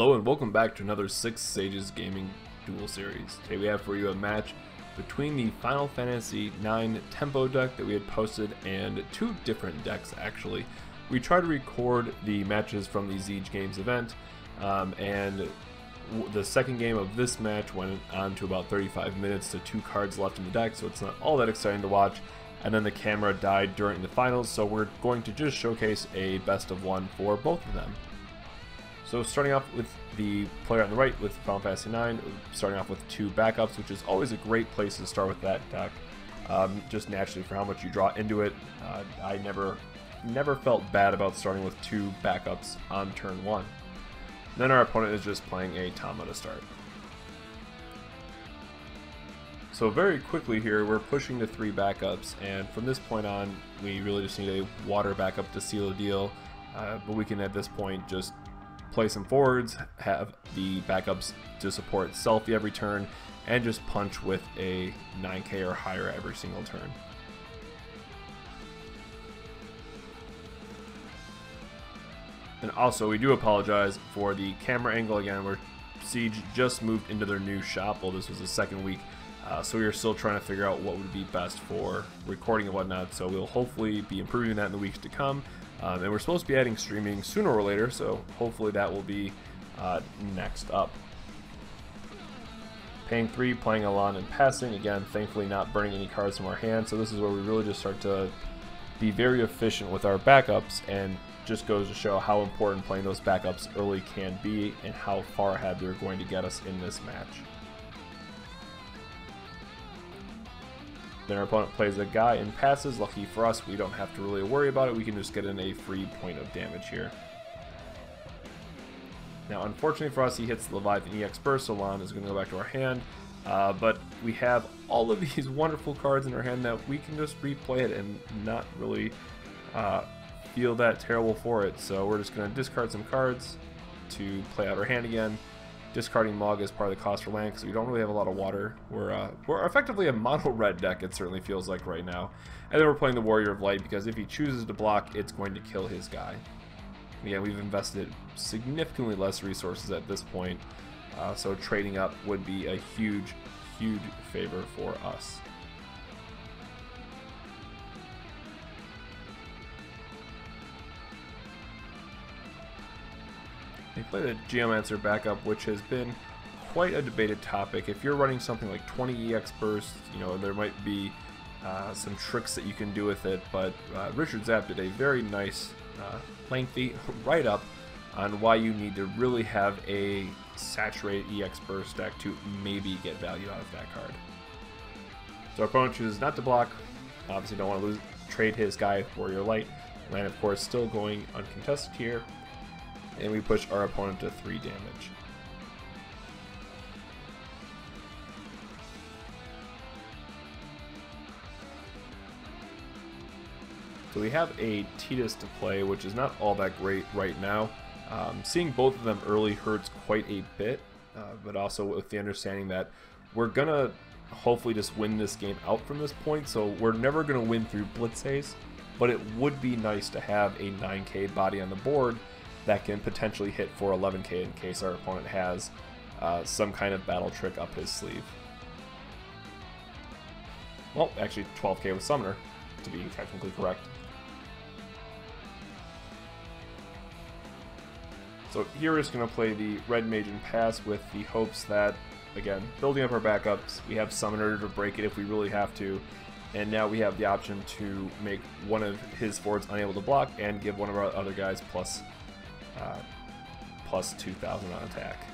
Hello and welcome back to another Six Sages Gaming Duel Series. Today we have for you a match between the Final Fantasy IX Tempo deck that we had posted and two different decks actually. We tried to record the matches from the Ziege Games event um, and the second game of this match went on to about 35 minutes to two cards left in the deck so it's not all that exciting to watch and then the camera died during the finals so we're going to just showcase a best of one for both of them. So starting off with the player on the right with Final Fantasy IX, starting off with two backups, which is always a great place to start with that deck. Um, just naturally for how much you draw into it. Uh, I never, never felt bad about starting with two backups on turn one. Then our opponent is just playing a Tama to start. So very quickly here, we're pushing to three backups, and from this point on, we really just need a water backup to seal the deal. Uh, but we can at this point just play some forwards, have the backups to support Selphie every turn, and just punch with a 9k or higher every single turn. And also, we do apologize for the camera angle again, where Ziege just moved into their new shop. Well, this was the second week, uh, so we are still trying to figure out what would be best for recording and whatnot. So we'll hopefully be improving that in the weeks to come. Um, and we're supposed to be adding streaming sooner or later, so hopefully that will be uh, next up. Paying 3, playing Elan and passing. Again, thankfully not burning any cards from our hand, so this is where we really just start to be very efficient with our backups and just goes to show how important playing those backups early can be and how far ahead they're going to get us in this match. Then our opponent plays a guy and passes. Lucky for us, we don't have to really worry about it. We can just get in a free point of damage here. Now, unfortunately for us, he hits the Leviathan EX Burst, so is going to go back to our hand. Uh, but we have all of these wonderful cards in our hand that we can just replay it and not really uh, feel that terrible for it. So we're just going to discard some cards to play out our hand again discarding Mog as part of the cost for land because we don't really have a lot of water. We're, uh, we're effectively a mono red deck, it certainly feels like right now. And then we're playing the Warrior of Light because if he chooses to block, it's going to kill his guy. Yeah, we've invested significantly less resources at this point, uh, so trading up would be a huge, huge favor for us. They play the Geomancer backup, which has been quite a debated topic. If you're running something like 20 EX bursts, you know, there might be uh, some tricks that you can do with it, but uh, Richard Zapp did a very nice, uh, lengthy write-up on why you need to really have a saturated EX burst deck to maybe get value out of that card. So our opponent chooses not to block, obviously don't want to lose, trade his guy for your light. Land, of course, still going uncontested here and we push our opponent to 3 damage. So we have a Tidus to play, which is not all that great right now. Um, seeing both of them early hurts quite a bit, uh, but also with the understanding that we're going to hopefully just win this game out from this point, so we're never going to win through Blitz Haze, but it would be nice to have a 9k body on the board that can potentially hit for 11k in case our opponent has uh, some kind of battle trick up his sleeve. Well, actually 12k with Summoner, to be technically correct. So here we're just going to play the Red Mage and Pass with the hopes that, again, building up our backups, we have Summoner to break it if we really have to, and now we have the option to make one of his forwards unable to block and give one of our other guys plus uh, plus 2,000 on attack.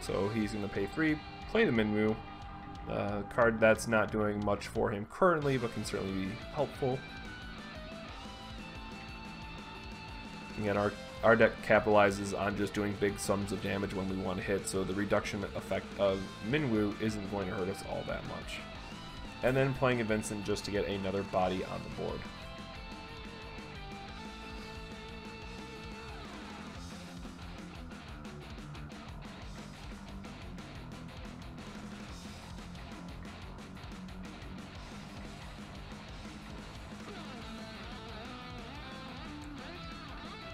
So he's going to pay 3, play the Minwu, uh, card that's not doing much for him currently, but can certainly be helpful. Again, our our deck capitalizes on just doing big sums of damage when we want to hit, so the reduction effect of Minwu isn't going to hurt us all that much. And then playing a Vincent just to get another body on the board.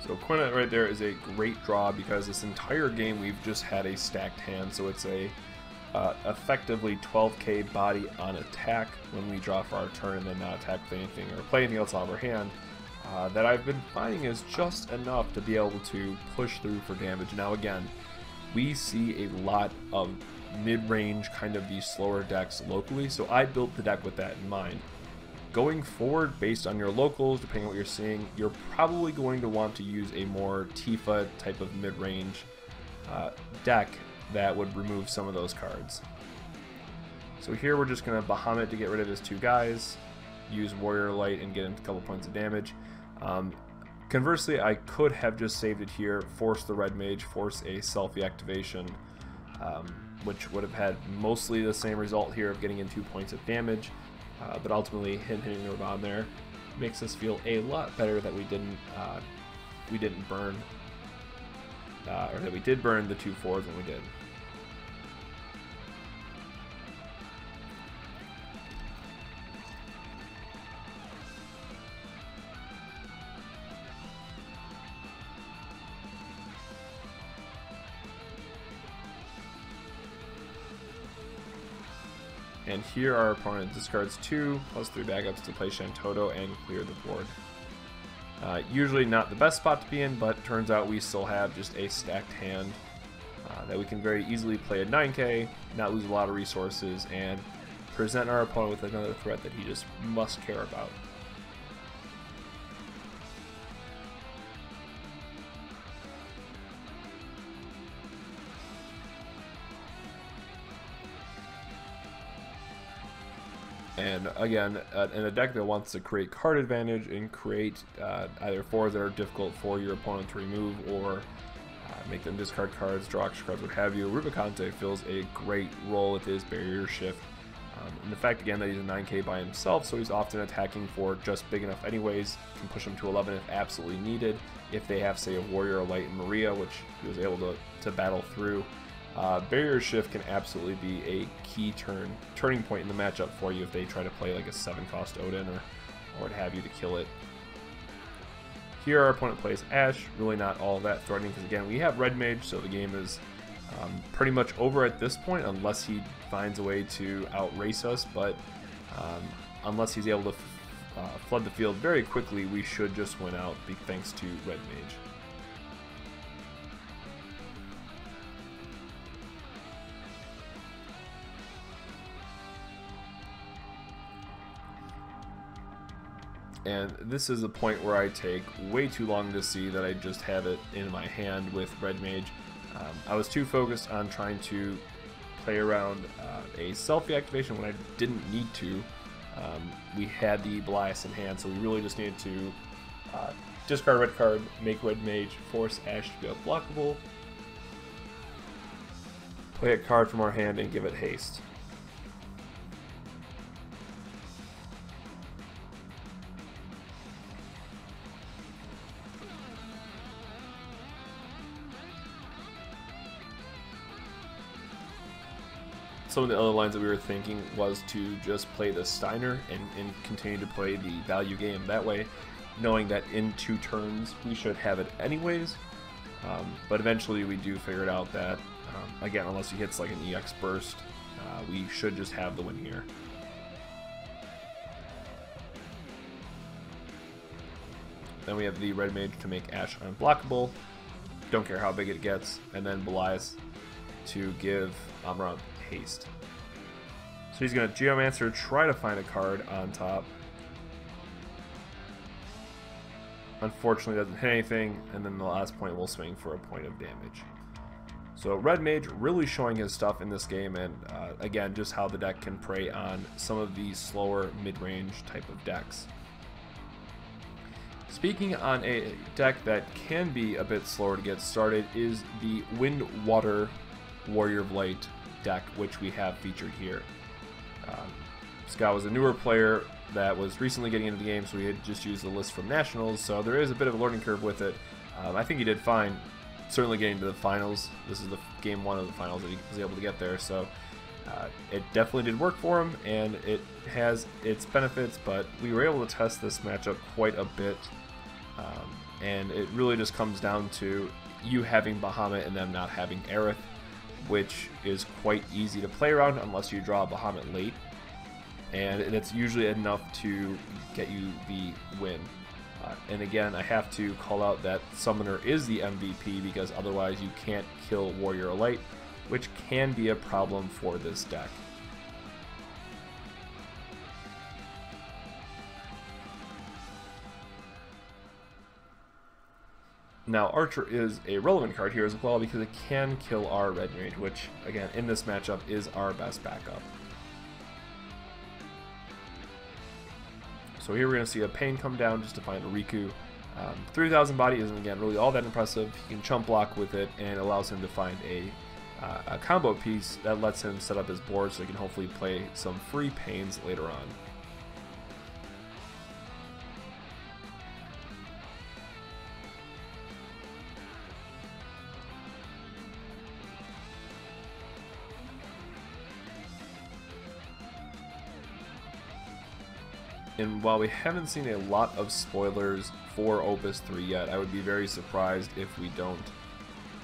So Quina right there is a great draw because this entire game we've just had a stacked hand, so it's a uh, effectively 12k body on attack when we draw for our turn and then not attack with anything or play anything else out of our hand. Uh, that I've been finding is just enough to be able to push through for damage. Now again, we see a lot of mid-range kind of these slower decks locally, so I built the deck with that in mind. Going forward, based on your locals, depending on what you're seeing, you're probably going to want to use a more Tifa type of mid-range uh, deck that would remove some of those cards. So here we're just going to Bahamut to get rid of his two guys, use Warrior Light and get him a couple points of damage. Um, conversely, I could have just saved it here, force the Red Mage, force a Selphie activation, um, which would have had mostly the same result here of getting in two points of damage, uh, but ultimately him hitting the rebound there makes us feel a lot better that we didn't uh, we didn't burn uh, or that we did burn the two fours when we did. And here our opponent discards 2 plus 3 backups to play Shantoto and clear the board. Uh, usually not the best spot to be in, but turns out we still have just a stacked hand uh, that we can very easily play at 9k, not lose a lot of resources, and present our opponent with another threat that he just must care about. And again, uh, in a deck that wants to create card advantage and create uh, either fours that are difficult for your opponent to remove or uh, make them discard cards, draw extra cards, what have you, Rubicante fills a great role with his barrier shift. Um, and the fact again that he's a 9k by himself, so he's often attacking for just big enough anyways, can push him to 11 if absolutely needed. If they have, say, a Warrior, a Light, and Maria, which he was able to, to battle through, uh, barrier shift can absolutely be a key turn turning point in the matchup for you if they try to play like a 7 cost Odin or, or what have you to kill it. Here our opponent plays Ash, really not all that threatening because again we have Red Mage so the game is um, pretty much over at this point unless he finds a way to outrace us but um, unless he's able to uh, flood the field very quickly we should just win out thanks to Red Mage. And this is a point where I take way too long to see that I just have it in my hand with Red Mage. Um, I was too focused on trying to play around uh, a Selphie activation when I didn't need to. Um, we had the Belias in hand, so we really just needed to uh, discard red card, make Red Mage, force Ash to be unblockable, play a card from our hand, and give it haste. Some of the other lines that we were thinking was to just play the Steiner and, and continue to play the value game that way, knowing that in two turns we should have it anyways. Um, but eventually we do figure it out that, um, again, unless he hits like an EX burst, uh, we should just have the win here. Then we have the Red Mage to make Ash unblockable. Don't care how big it gets. And then Belias to give Amarant haste. So he's going to Geomancer, try to find a card on top. Unfortunately, doesn't hit anything, and then the last point will swing for a point of damage. So Red Mage really showing his stuff in this game, and uh, again, just how the deck can prey on some of these slower mid-range type of decks. Speaking on a deck that can be a bit slower to get started is the Wind Water Warrior of Light deck, which we have featured here. Um, Scott was a newer player that was recently getting into the game, so he had just used the list from Nationals, so there is a bit of a learning curve with it. Um, I think he did fine, certainly getting to the finals. This is the game one of the finals that he was able to get there, so uh, it definitely did work for him, and it has its benefits, but we were able to test this matchup quite a bit Um, and it really just comes down to you having Bahamut and them not having Aerith, which is quite easy to play around unless you draw Bahamut late. And it's usually enough to get you the win. Uh, and again, I have to call out that Summoner is the MVP because otherwise you can't kill Warrior Light, which can be a problem for this deck. Now, Archer is a relevant card here as well because it can kill our Red Mage, which, again, in this matchup is our best backup. So here we're going to see a Paine come down just to find a Rikku. Um, 3000 body isn't, again, really all that impressive. He can chump block with it, and allows him to find a, uh, a combo piece that lets him set up his board so he can hopefully play some free Paines later on. And while we haven't seen a lot of spoilers for Opus 3 yet, I would be very surprised if we don't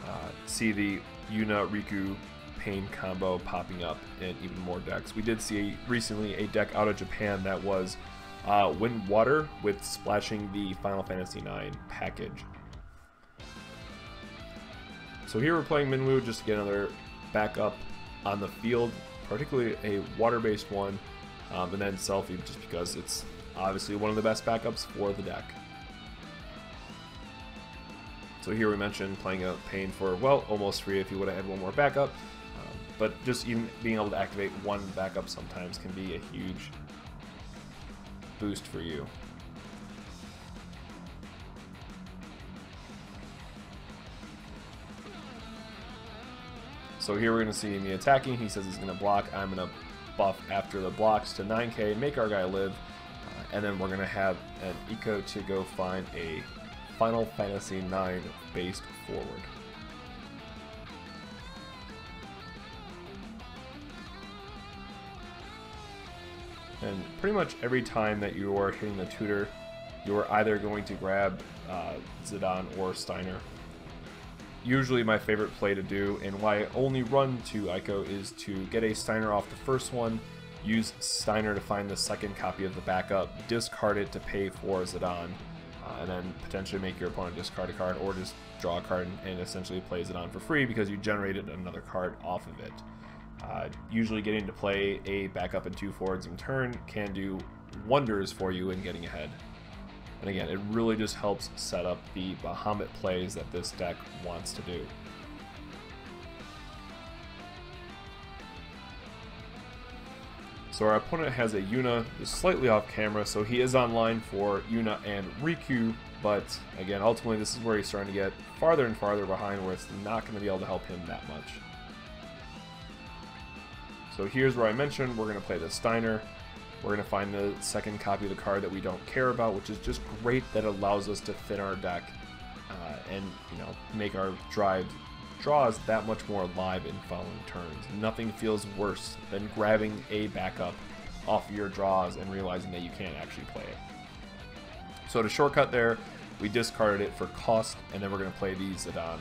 uh, see the Yuna Rikku Paine combo popping up in even more decks. We did see recently a deck out of Japan that was uh, Wind Water with splashing the Final Fantasy IX package. So here we're playing Minwu just to get another backup on the field, particularly a water-based one um, and then Selphie just because it's obviously one of the best backups for the deck. So here we mentioned playing a Paine for, well, almost free if you would have had one more backup. Um, but just even being able to activate one backup sometimes can be a huge boost for you. So here we're going to see me attacking. He says he's going to block. I'm going to buff after the blocks to 9k, make our guy live, uh, and then we're going to have an Eiko to go find a Final Fantasy IX based forward. And pretty much every time that you are hitting the tutor, you are either going to grab uh, Zidane or Steiner usually my favorite play to do, and why I only run to Eiko is to get a Steiner off the first one, use Steiner to find the second copy of the backup, discard it to pay for Zidane, uh, and then potentially make your opponent discard a card or just draw a card and essentially play Zidane for free because you generated another card off of it. Uh, usually getting to play a backup and two forwards in turn can do wonders for you in getting ahead. And again, it really just helps set up the Bahamut plays that this deck wants to do. So our opponent has a Yuna, just slightly off camera, so he is online for Yuna and Rikku, but again, ultimately this is where he's starting to get farther and farther behind where it's not going to be able to help him that much. So here's where I mentioned we're going to play the Steiner. We're going to find the second copy of the card that we don't care about, which is just great that allows us to thin our deck uh, and you know make our drive draws that much more alive in following turns. Nothing feels worse than grabbing a backup off your draws and realizing that you can't actually play it. So to shortcut there, we discarded it for cost, and then we're going to play these Zidane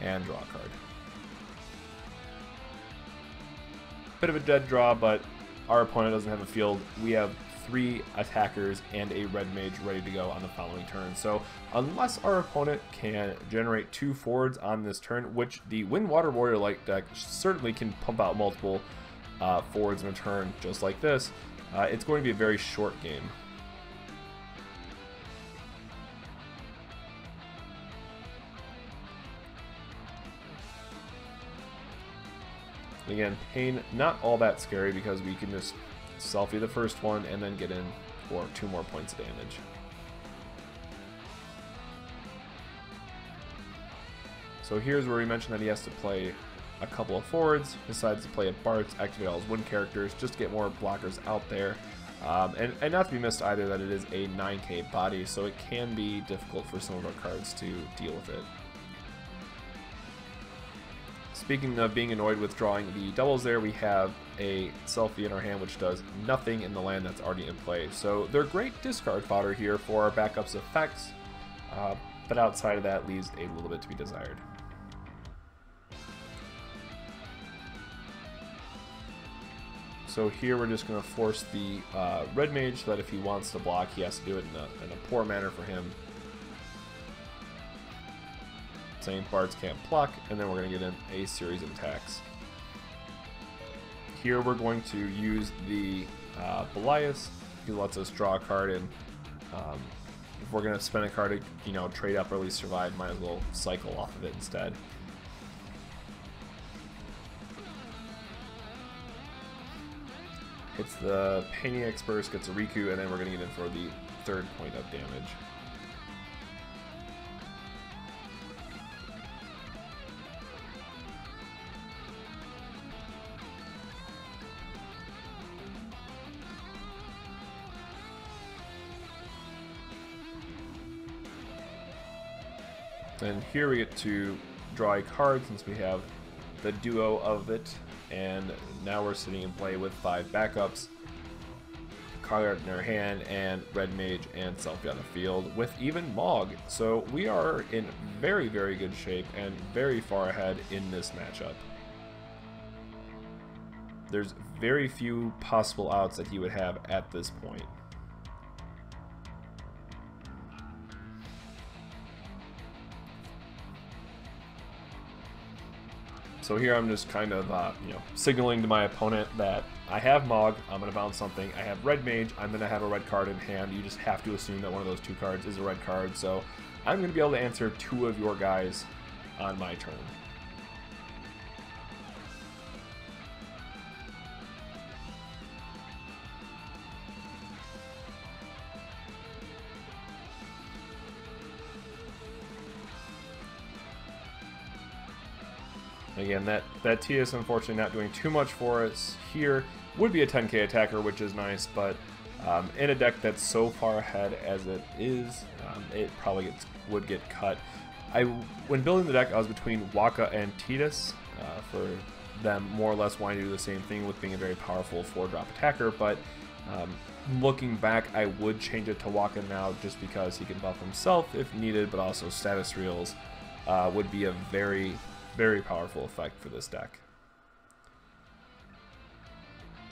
and draw a card. Bit of a dead draw, but our opponent doesn't have a field. We have three attackers and a red mage ready to go on the following turn. So unless our opponent can generate two forwards on this turn, which the Wind Water Warrior Light deck certainly can pump out multiple uh, forwards in a turn just like this, uh, it's going to be a very short game. Again, Paine, not all that scary because we can just Selphie the first one and then get in for two more points of damage. So here's where we mentioned that he has to play a couple of forwards, decides to play a Bartz, activate all his wind characters, just to get more blockers out there. Um, and, and not to be missed either that it is a 9k body, so it can be difficult for some of our cards to deal with it. Speaking of being annoyed with drawing the doubles there, we have a Selphie in our hand which does nothing in the land that's already in play. So they're great discard fodder here for our backup's effects, uh, but outside of that leaves a little bit to be desired. So here we're just going to force the uh, red mage so that if he wants to block, he has to do it in a, in a poor manner for him. Saying Bartz can't pluck, and then we're going to get in a series of attacks. Here we're going to use the uh, Belias. He lets us draw a card, and um, if we're going to spend a card to you know trade up or at least survive, might as well cycle off of it instead. Hits the Paine EX Burst, gets a Rikku, and then we're going to get in for the third point of damage. And here we get to draw a card since we have the duo of it and now we're sitting in play with five backups. Card in our hand, and Red Mage and Selphie on the field, with even Mog. So we are in very, very good shape and very far ahead in this matchup. There's very few possible outs that he would have at this point. So here I'm just kind of, uh, you know, signaling to my opponent that I have Mog, I'm going to bounce something. I have Red Mage, I'm going to have a red card in hand. You just have to assume that one of those two cards is a red card. So I'm going to be able to answer two of your guys on my turn. Again, that, that T unfortunately not doing too much for us here. Would be a 10k attacker, which is nice, but um, in a deck that's so far ahead as it is, um, it probably gets, would get cut. I When building the deck, I was between Wakka and Tidus uh, for them more or less wanting to do the same thing with being a very powerful 4-drop attacker, but um, looking back, I would change it to Wakka now just because he can buff himself if needed, but also status reels uh, would be a very very powerful effect for this deck.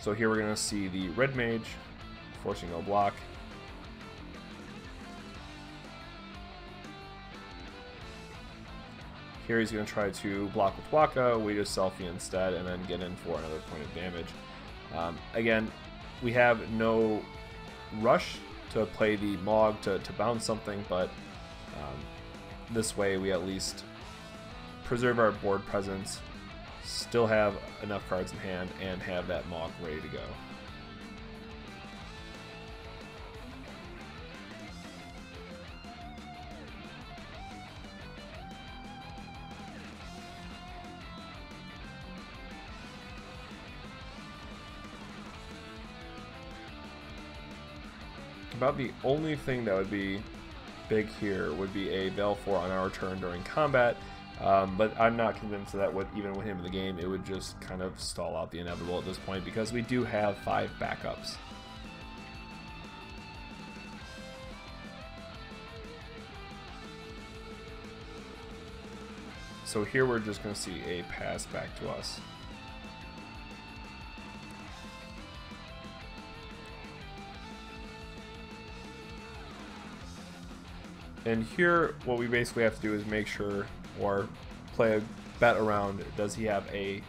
So here we're going to see the Red Mage, forcing no block. Here he's going to try to block with Wakka, we just Selphie instead, and then get in for another point of damage. Um, again, we have no rush to play the Mog to, to bounce something, but um, this way we at least preserve our board presence, still have enough cards in hand, and have that Mog ready to go. About the only thing that would be big here would be a Baleful on our turn during combat, um, but I'm not convinced that would even with him in the game, it would just kind of stall out the inevitable at this point because we do have five backups. So here we're just going to see a pass back to us. And here, what we basically have to do is make sure or play a bet around does he have a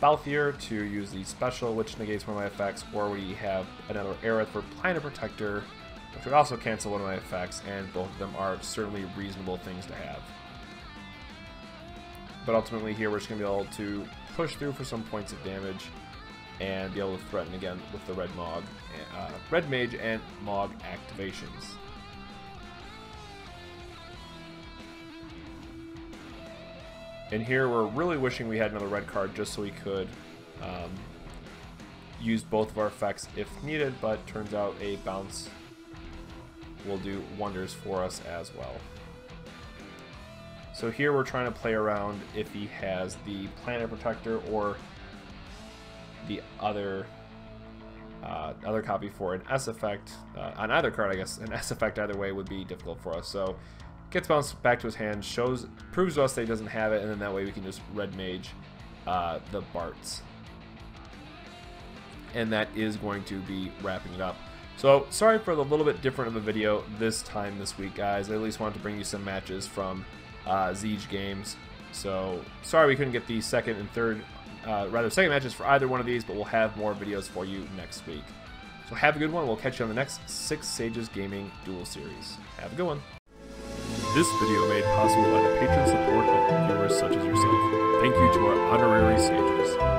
Balthier to use the special, which negates one of my effects, or we have another Aerith for Planet Protector, which would also cancel one of my effects, and both of them are certainly reasonable things to have. But ultimately here we're just going to be able to push through for some points of damage and be able to threaten again with the Red Mog, uh, Red Mage and Mog activations. And here we're really wishing we had another red card just so we could um, use both of our effects if needed, but turns out a bounce will do wonders for us as well. So here we're trying to play around if he has the Planet Protector or the other uh, other copy for an S effect. Uh, on either card, I guess, an S effect either way would be difficult for us. So gets bounced back to his hand, shows proves to us that he doesn't have it, and then that way we can just red mage uh, the Bartz. And that is going to be wrapping it up. So sorry for the little bit different of a video this time this week, guys. I at least wanted to bring you some matches from uh, Ziege Games. So sorry we couldn't get the second and third, uh, rather second matches for either one of these, but we'll have more videos for you next week. So have a good one. We'll catch you on the next Six Sages Gaming Duel Series. Have a good one. This video made possible by the patron support of viewers such as yourself. Thank you to our honorary sages.